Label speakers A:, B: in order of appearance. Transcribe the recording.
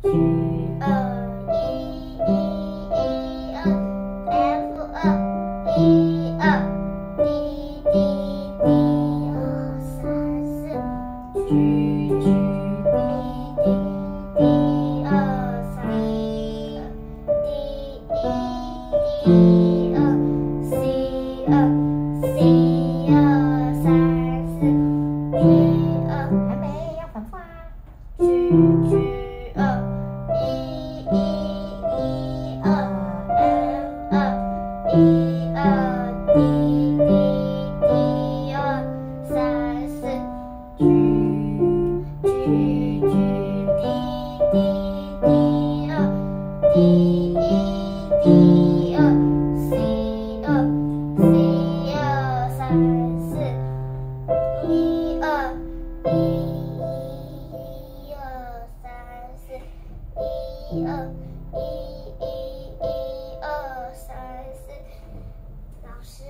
A: G 二一一一二，F 二一二，D D D 二三四，G G D D D 二三四，D E D 二 C 二 C 二三四，G 二
B: 还没要反复啊
A: ，G G。一二滴滴滴二三四居居居滴滴滴二滴一滴二四二四二三四一二一一一二三四一二一老师